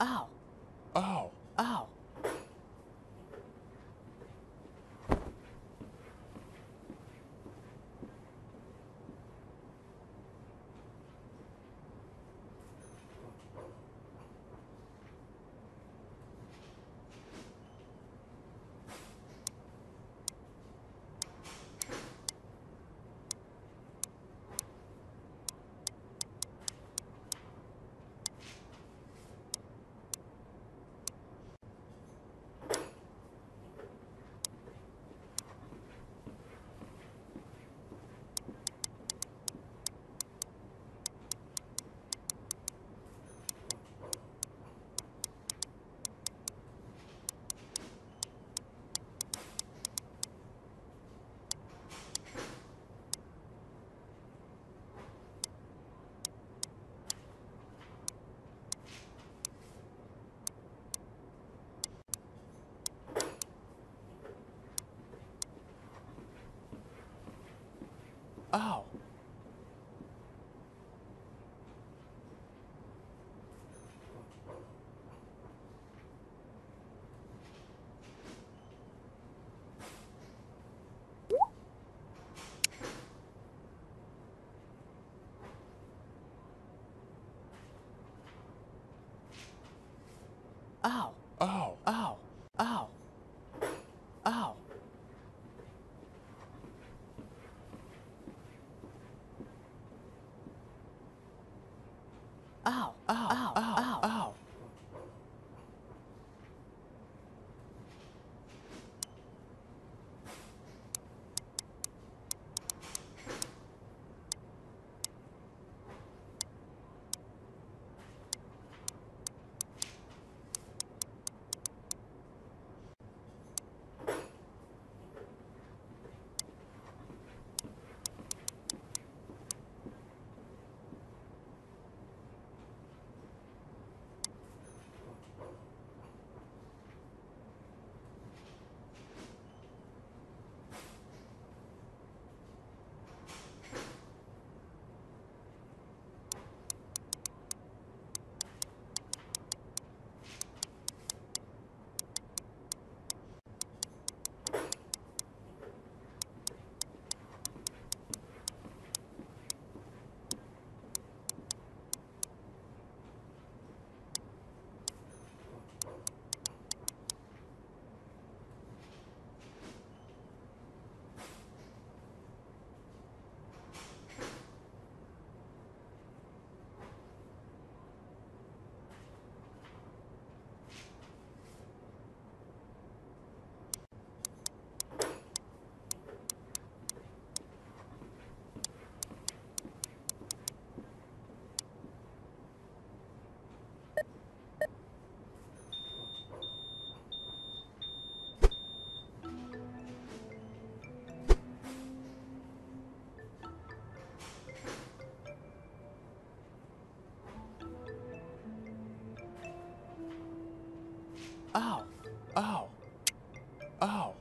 Ow. Ow. Ow. oh, Ow. Ow. Ow.